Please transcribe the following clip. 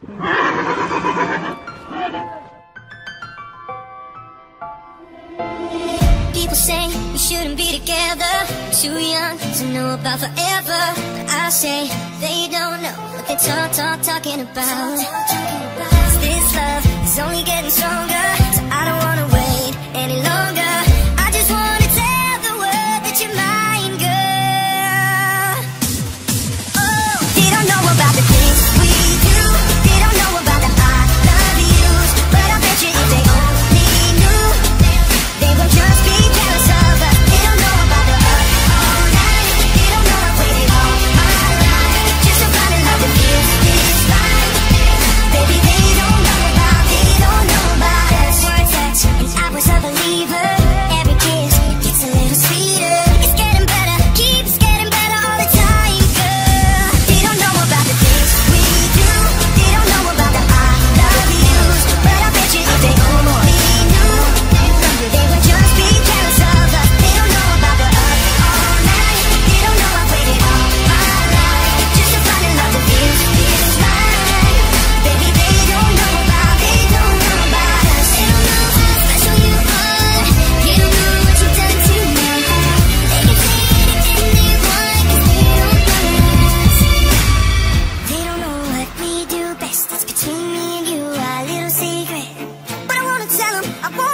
People say we shouldn't be together. Too young to know about forever. But I say they don't know what they talk, talk, talking about. This love is only getting stronger, Cause I believe her It's between me and you, a little secret. But I wanna tell him, I wanna